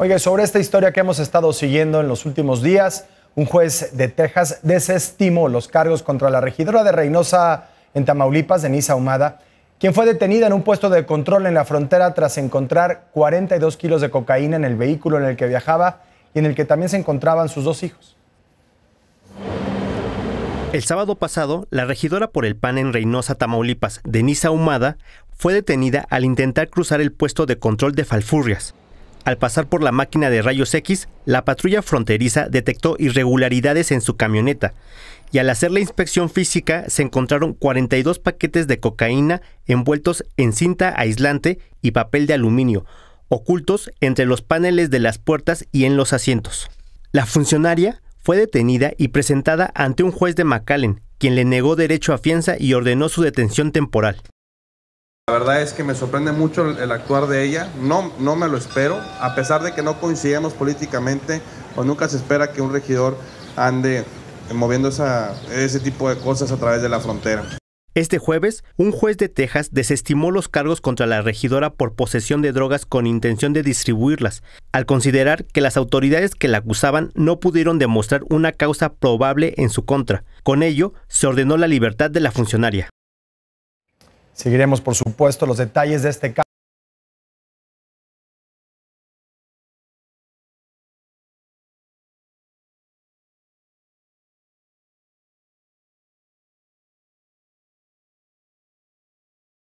Oye, sobre esta historia que hemos estado siguiendo en los últimos días, un juez de Texas desestimó los cargos contra la regidora de Reynosa en Tamaulipas, Denise Ahumada, quien fue detenida en un puesto de control en la frontera tras encontrar 42 kilos de cocaína en el vehículo en el que viajaba y en el que también se encontraban sus dos hijos. El sábado pasado, la regidora por el PAN en Reynosa, Tamaulipas, Denisa Humada, fue detenida al intentar cruzar el puesto de control de Falfurrias. Al pasar por la máquina de rayos X, la patrulla fronteriza detectó irregularidades en su camioneta y al hacer la inspección física se encontraron 42 paquetes de cocaína envueltos en cinta aislante y papel de aluminio, ocultos entre los paneles de las puertas y en los asientos. La funcionaria fue detenida y presentada ante un juez de McAllen, quien le negó derecho a fianza y ordenó su detención temporal. La verdad es que me sorprende mucho el actuar de ella, no, no me lo espero, a pesar de que no coincidimos políticamente, o nunca se espera que un regidor ande moviendo ese tipo de cosas a través de la frontera. Este jueves, un juez de Texas desestimó los cargos contra la regidora por posesión de drogas con intención de distribuirlas, al considerar que las autoridades que la acusaban no pudieron demostrar una causa probable en su contra. Con ello, se ordenó la libertad de la funcionaria. Seguiremos, por supuesto, los detalles de este caso.